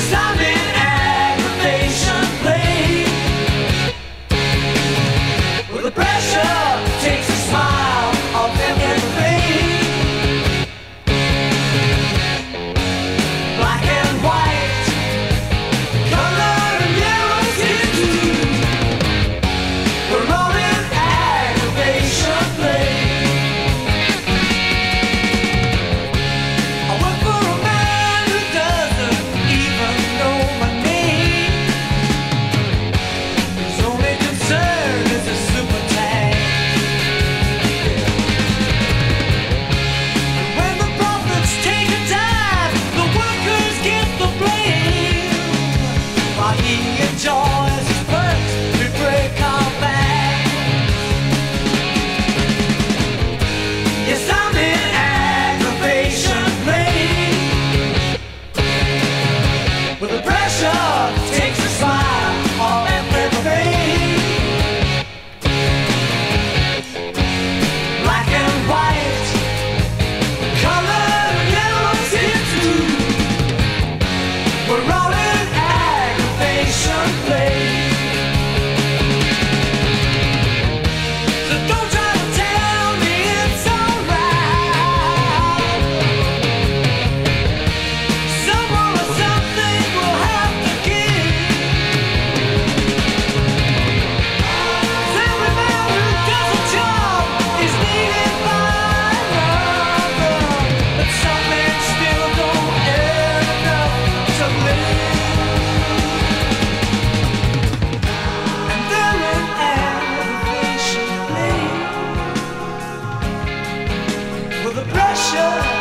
desire one place. sure.